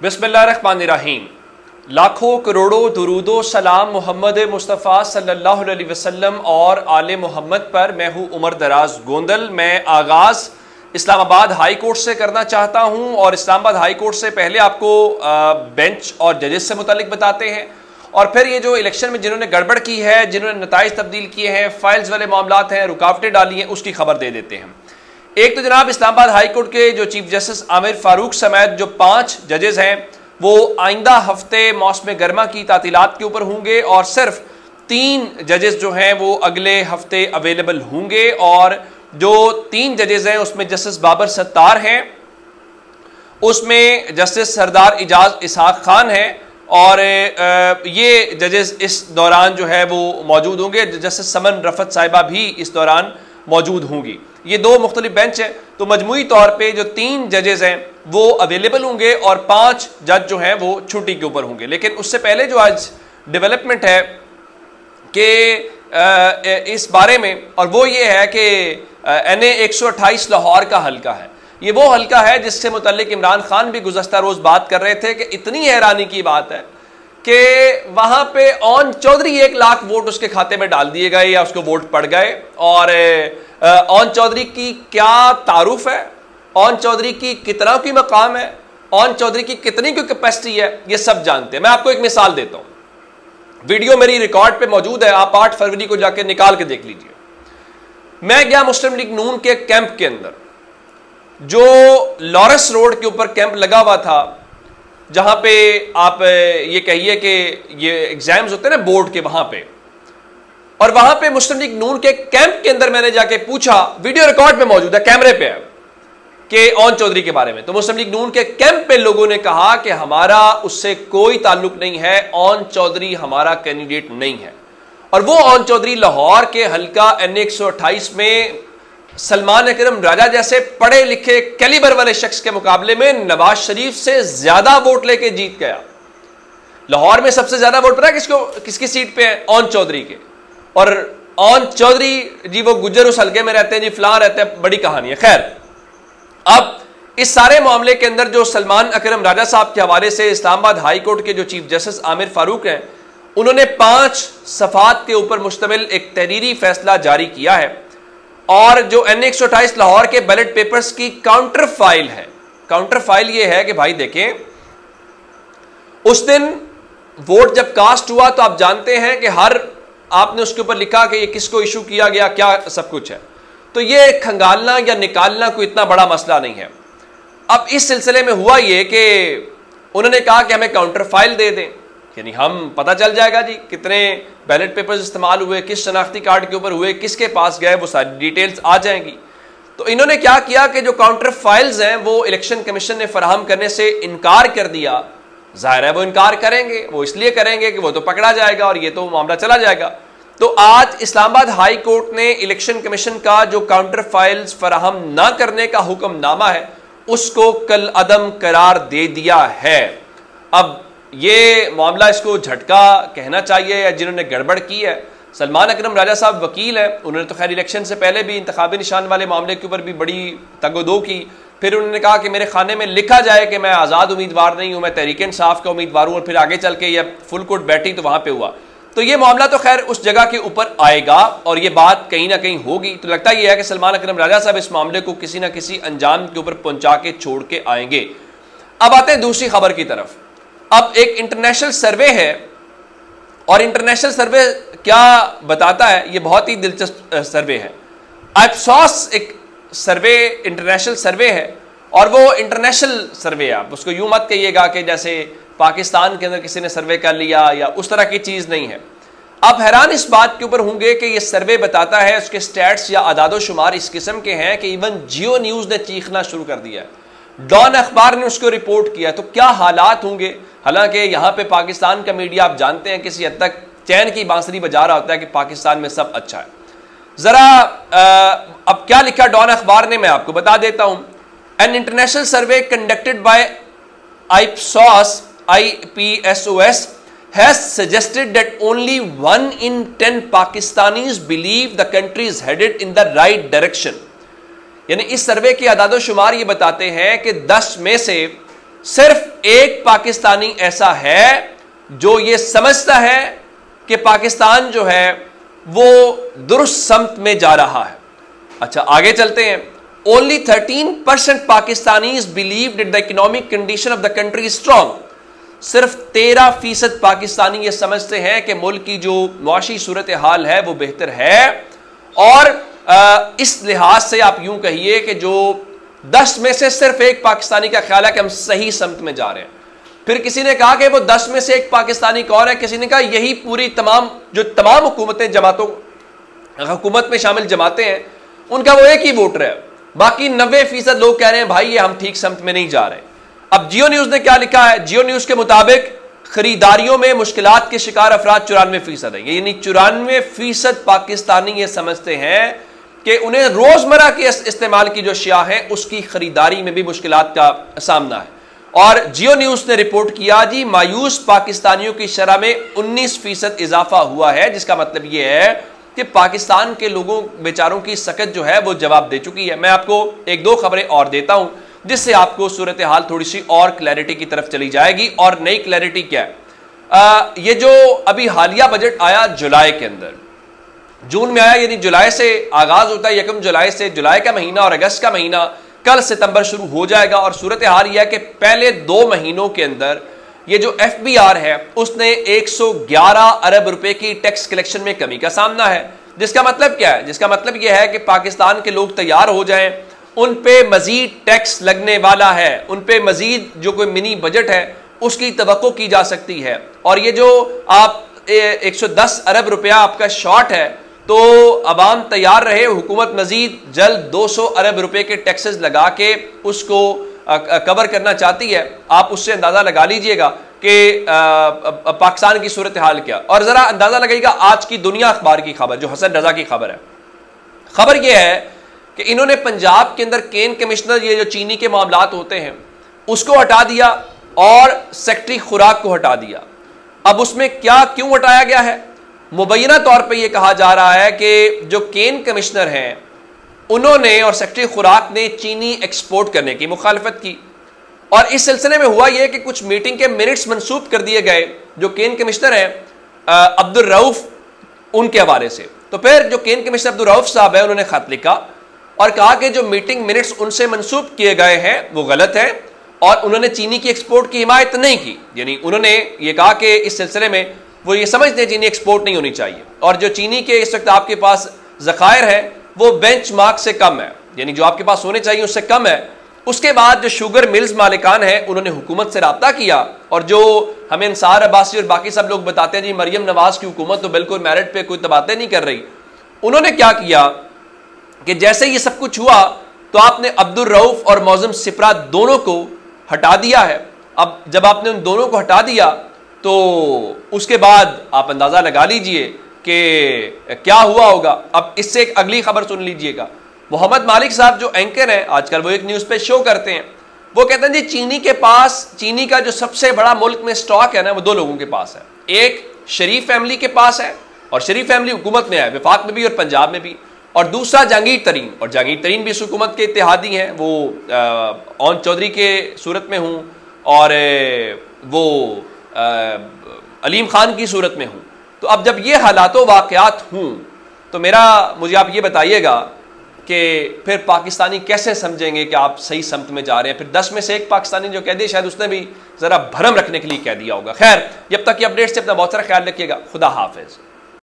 بسم اللہ الرحمن الرحیم لاکھوں کروڑوں درود و سلام محمد مصطفیٰ صلی اللہ علیہ وسلم اور آل محمد پر میں ہوں عمر دراز گوندل میں آغاز اسلام آباد ہائی کورٹ سے کرنا چاہتا ہوں اور اسلام آباد ہائی کورٹ سے پہلے آپ کو بینچ اور ججز سے متعلق بتاتے ہیں اور پھر یہ جو الیکشن میں جنہوں نے گڑبڑ کی ہے جنہوں نے نتائج تبدیل کیے ہیں فائلز والے معاملات ہیں رکاوٹیں ڈالی ہیں اس کی خبر دے دیتے ہیں ایک تو جناب اسلام آباد ہائی کورٹ کے جو چیف جسٹس عامر فاروق سمیت جو پانچ ججز ہیں، وہ آئندہ ہفتے موسم گرما کی تعطیلات کے اوپر ہوں گے اور صرف تین ججز جو ہیں، وہ اگلے ہفتے اویلیبل ہوں گے اور جو تین ججز ہیں، اس میں جسٹس بابر ستار ہیں، اس میں جسٹس سردار اجاز اسحاق خان ہیں اور یہ ججز اس دوران جو ہے، وہ موجود ہوں گے۔ جسٹس سمن رفت صاحبہ بھی اس دوران موجود ہوں گی۔ یہ دو مختلف بینچ ہیں، تو مجموعی طور پہ جو تین ججز ہیں، وہ اویلیبل ہوں گے اور پانچ جج جو ہیں، وہ چھٹی کے اوپر ہوں گے۔ لیکن اس سے پہلے جو آج ڈیولپمنٹ ہے کہ اس بارے میں، اور وہ یہ ہے کہ این اے ایک سو اٹھائیس لاہور کا حلقہ ہے۔ یہ وہ حلقہ ہے جس سے متعلق عمران خان بھی گزشتہ روز بات کر رہے تھے کہ اتنی حیرانی کی بات ہے۔ کہ وہاں پہ اون چودھری ایک لاکھ ووٹ اس کے کھاتے میں ڈال دیے گئے یا اس کو ووٹ پڑ گئے اور اون چودھری کی کیا تعارف ہے؟ اون چودھری کی کتنا کی مقام ہے؟ اون چودھری کی کتنی کی کیپیسٹی ہے؟ یہ سب جانتے ہیں۔ میں آپ کو ایک مثال دیتا ہوں۔ ویڈیو میری ریکارڈ پہ موجود ہے۔ آپ آٹھ فروری کو جا کے نکال کے دیکھ لیجیے۔ میں گیا مسلم لیگ نون کے کیمپ کے اندر۔ جو لارس روڈ کے اوپر کیمپ لگا ہوا تھا جہاں پہ آپ یہ کہیے کہ یہ ایگزامز ہوتے ہیں نا بورڈ کے وہاں پہ۔ اور وہاں پہ مسلم لیگ نون کے کیمپ کے اندر میں نے جا کے پوچھا ویڈیو ریکارڈ پہ موجود ہے کیمرے پہ ہے، کہ اون چودھری کے بارے میں۔ تو مسلم لیگ نون کے کیمپ پہ لوگوں نے کہا کہ ہمارا اس سے کوئی تعلق نہیں ہے اون چودھری ہمارا کینڈیڈیٹ نہیں ہے۔ اور وہ اون چودھری لاہور کے حلقہ این ایک سو اٹھائیس میں سلمان اکرم راجہ جیسے پڑھے لکھے کیلیبر والے شخص کے مقابلے میں نواز شریف سے زیادہ ووٹ لے کے جیت گیا۔ لاہور میں سب سے زیادہ ووٹ پڑا، کس کو، کس کی سیٹ پہ ہیں اون چودھری کے۔ اور اون چودھری جی وہ گجر اس حلقے میں رہتے ہیں جی فلاں رہتے ہیں، بڑی کہانی ہے۔ خیر، اب اس سارے معاملے کے اندر جو سلمان اکرم راجہ صاحب کے حوالے سے اسلام آباد ہائی کورٹ کے جو چیف جسٹس عامر فاروق ہیں، انہوں نے پانچ صفات کے اوپر مشتمل ایک تحریری فیصلہ جاری کیا ہے۔ اور جو این ایک سو اٹھائیس لاہور کے بیلٹ پیپرز کی کاؤنٹر فائل ہے. کاؤنٹر فائل یہ ہے کہ بھائی دیکھیں، اس دن ووٹ جب کاسٹ ہوا تو آپ جانتے ہیں کہ ہر آپ نے اس کے اوپر لکھا کہ یہ کس کو ایشو کیا گیا، کیا سب کچھ ہے۔ تو یہ کھنگالنا یا نکالنا کوئی اتنا بڑا مسئلہ نہیں ہے۔ اب اس سلسلے میں ہوا یہ کہ انہوں نے کہا کہ ہمیں کاؤنٹر فائل دے دیں۔ یعنی ہم پتہ چل جائے گا جی کتنے بیلٹ پیپرز استعمال ہوئے، کس شناختی کارڈ کے اوپر ہوئے، کس کے پاس گئے، وہ ساری ڈیٹیلز آ جائیں گی۔ تو انہوں نے کیا کیا کہ جو کاؤنٹر فائلز ہیں، وہ الیکشن کمیشن نے فراہم کرنے سے انکار کر دیا۔ ظاہر ہے وہ انکار کریں گے، وہ اس لیے کریں گے کہ وہ تو پکڑا جائے گا اور یہ تو معاملہ چلا جائے گا۔ تو آج اسلام آباد ہائی کورٹ نے الیکشن کمیشن کا جو کاؤنٹر فائلز فراہم نہ کرنے کا حکم نامہ ہے، اس کو کل عدم قرار دے دیا ہے۔ اب یہ معاملہ اس کو جھٹکا کہنا چاہیے یا جنہوں نے گڑبڑ کی ہے۔ سلمان اکرم راجہ صاحب وکیل ہیں، انہوں نے تو خیر الیکشن سے پہلے بھی انتخابی نشان والے معاملے کے اوپر بھی بڑی تگ و دو کی۔ پھر انہوں نے کہا کہ میرے خانے میں لکھا جائے کہ میں آزاد امیدوار نہیں ہوں، میں تحریک انصاف کا امیدوار ہوں اور پھر آگے چل کے یہ فل کوٹ بیٹھی تو وہاں پہ ہوا۔ تو یہ معاملہ تو خیر اس جگہ کے اوپر آئے گا اور یہ بات کہیں نہ کہیں ہوگی۔ تو لگتا یہ ہے کہ سلمان اکرم راجہ صاحب اس معاملے کو کسی نہ کسی انجام کے اوپر پہنچا کے چھوڑ کے آئیں گے۔ اب آتے ہیں دوسری خبر کی طرف۔ اب ایک انٹرنیشنل سروے ہے اور انٹرنیشنل سروے کیا بتاتا ہے؟ یہ بہت ہی دلچسپ سروے ہے۔ ایپسوس ایک سروے، انٹرنیشنل سروے ہے اور وہ انٹرنیشنل سروے ہے۔ آپ اس کو یوں مت کہیے گا کہ جیسے پاکستان کے اندر کسی نے سروے کر لیا یا اس طرح کی چیز نہیں ہے۔ آپ حیران اس بات کے اوپر ہوں گے کہ یہ سروے بتاتا ہے، اس کے سٹیٹس یا اعداد و شمار اس قسم کے ہیں کہ ایون جیو نیوز نے چیخنا شروع کر دیا ہے۔ ڈان اخبار نے اس کو رپورٹ کیا تو کیا حالات ہوں گے؟ حالانکہ یہاں پہ پاکستان کا میڈیا آپ جانتے ہیں کسی حد تک چین کی بانسری بجا رہا ہوتا ہے کہ پاکستان میں سب اچھا ہے۔ ذرا اب کیا لکھا ڈان اخبار نے میں آپ کو بتا دیتا ہوں۔ An international survey conducted by Ipsos I P S O S has suggested that only one in ten Pakistanis believe the country is headed in the right direction یعنی اس سروے کے اعداد و شمار یہ بتاتے ہیں کہ دس میں سے صرف ایک پاکستانی ایسا ہے جو یہ سمجھتا ہے کہ پاکستان جو ہے وہ درست سمت میں جا رہا ہے۔ اچھا آگے چلتے ہیں۔ Only thirteen percent Pakistani believe the economic condition of the country strong صرف تیرہ فیصد پاکستانی یہ سمجھتے ہیں کہ ملک کی جو معاشی صورت حال ہے وہ بہتر ہے۔ اور اس لحاظ سے آپ یوں کہیے کہ جو دس میں سے صرف ایک پاکستانی کا خیال ہے کہ ہم صحیح سمت میں جا رہے ہیں۔ پھر کسی نے کہا کہ وہ دس میں سے ایک پاکستانی کون ہے، کسی نے کہا یہی پوری تمام، جو تمام حکومتیں، جماعتوں، حکومت میں شامل جماعتیں ہیں، ان کا وہ ایک ہی ووٹر ہے۔ باقی نوے فیصد لوگ کہہ رہے ہیں، بھائی، یہ ہم ٹھیک سمت میں نہیں جا رہے اب جیو نیوز نے کیا لکھا ہے؟ جیو نیوز کے مطابق خریداریوں میں مشکلات کے شکار افراد چورانوے فیصد ہیں۔ یعنی چورانوے فیصد پاکستانی یہ سمجھتے ہیں کہ انہیں روزمرہ کے استعمال کی جو شیاہ ہے اس کی خریداری میں بھی مشکلات کا سامنا ہے۔ اور جیو نیوز نے رپورٹ کیا جی مایوس پاکستانیوں کی شرح میں انیس فیصد اضافہ ہوا ہے، جس کا مطلب یہ ہے کہ پاکستان کے لوگوں، بیچاروں کی سکت جو ہے، وہ جواب دے چکی ہے۔ میں آپ کو ایک دو خبریں اور دیتا ہوں، جس سے آپ کو صورتحال تھوڑی سی اور کلیرٹی کی طرف چلی جائے گی۔ اور نئی کلیرٹی کیا ہے؟ یہ جو ابھی حالیہ بجٹ آیا جولائی کے اندر جون میں آیا یعنی جولائی سے آغاز ہوتا ہے، یکم جولائی سے جولائی کا مہینہ اور اگست کا مہینہ، کل ستمبر شروع ہو جائے گا اور صورتحال یہ ہے کہ پہلے دو مہینوں کے اندر یہ جو ایف بی آر ہے، اس نے ایک سو گیارہ ارب روپے کی ٹیکس کلیکشن میں کمی کا سامنا ہے۔ جس کا مطلب کیا ہے؟ جس کا مطلب یہ ہے کہ پاکستان کے لوگ تیار ہو جائیں، ان پہ مزید ٹیکس لگنے والا ہے۔ ان پہ مزید جو کوئی منی بجٹ ہے، اس کی توقع کی جا سکتی ہے۔ اور یہ جو آپ ایک سو دس ارب روپیہ آپ کا شارٹ ہے تو عوام تیار رہے، حکومت مزید جلد دو سو ارب روپے کے ٹیکسز لگا کے اس کو کور کرنا چاہتی ہے۔ آپ اس سے اندازہ لگا لیجیے گا کہ پاکستان کی صورتحال کیا۔ اور ذرا اندازہ لگائیے گا آج کی دنیا اخبار کی خبر، جو حسن رضا کی خبر ہے۔ خبر یہ ہے کہ انہوں نے پنجاب کے اندر کین کمشنر، یہ جو چینی کے معاملات ہوتے ہیں، اس کو ہٹا دیا اور سیکٹری خوراک کو ہٹا دیا۔ اب اس میں کیا، کیوں ہٹایا گیا ہے؟ مبینہ طور پہ یہ کہا جا رہا ہے کہ جو کین کمشنر ہیں، انہوں نے اور سیکٹری خوراک نے چینی ایکسپورٹ کرنے کی مخالفت کی۔ اور اس سلسلے میں ہوا یہ کہ کچھ میٹنگ کے منٹس منسوخ کر دیے گئے جو کین کمشنر ہیں عبد الروف ان کے حوالے سے۔ تو پھر جو کین کمشنر عبد الروف صاحب ہے انہوں نے خط لکھا اور کہا کہ جو میٹنگ منٹس ان سے منسوخ کیے گئے ہیں، وہ غلط ہیں اور انہوں نے چینی کی ایکسپورٹ کی حمایت نہیں کی۔ یعنی انہوں نے یہ کہا کہ اس سلسلے میں وہ یہ سمجھتے ہیں چینی ایکسپورٹ نہیں ہونی چاہیے۔ اور جو چینی کے اس وقت آپ کے پاس ذخائر ہیں وہ بینچ مارک سے کم ہے۔ یعنی جو آپ کے پاس ہونے چاہیے اس سے کم ہے۔ اس کے بعد جو شوگر ملز مالکان ہیں، انہوں نے حکومت سے رابطہ کیا۔ اور جو ہمیں انصار عباسی اور باقی سب لوگ بتاتے ہیں جی مریم نواز کی حکومت تو بالکل میرٹ پہ کوئی تبادلے نہیں کر رہی۔ انہوں نے کیا کیا کہ جیسے یہ سب کچھ ہوا، تو آپ نے عبد الروف اور موزم سپرا دونوں کو ہٹا دیا ہے۔ اب جب آپ نے ان دونوں کو ہٹا دیا تو اس کے بعد آپ اندازہ لگا لیجیے کہ کیا ہوا ہوگا۔ اب اس سے ایک اگلی خبر سن لیجیے گا۔ محمد مالک صاحب جو اینکر ہیں، آج کل وہ ایک نیوز پہ شو کرتے ہیں۔ وہ کہتے ہیں جی چینی کے پاس، چینی کا جو سب سے بڑا ملک میں سٹاک ہے نا، وہ دو لوگوں کے پاس ہے۔ ایک شریف فیملی کے پاس ہے اور شریف فیملی حکومت میں ہے، وفاق میں بھی اور پنجاب میں بھی۔ اور دوسرا جہانگیر ترین، اور جہانگیر ترین بھی اس حکومت کے اتحادی ہیں۔ وہ اون چودھری کے صورت میں ہوں۔ اور وہ علیم خان کی صورت میں ہوں۔ تو اب جب یہ حالات و واقعات ہوں، تو میرا، مجھے آپ یہ بتائیے گا کہ پھر پاکستانی کیسے سمجھیں گے کہ آپ صحیح سمت میں جا رہے ہیں؟ پھر دس میں سے ایک پاکستانی جو کہہ دیا شاید اس نے بھی ذرا بھرم رکھنے کے لیے کہہ دیا ہوگا۔ خیر، جب تک یہ اپڈیٹ سے اپنا بہت سارا خیال رکھیے گا۔ خدا حافظ۔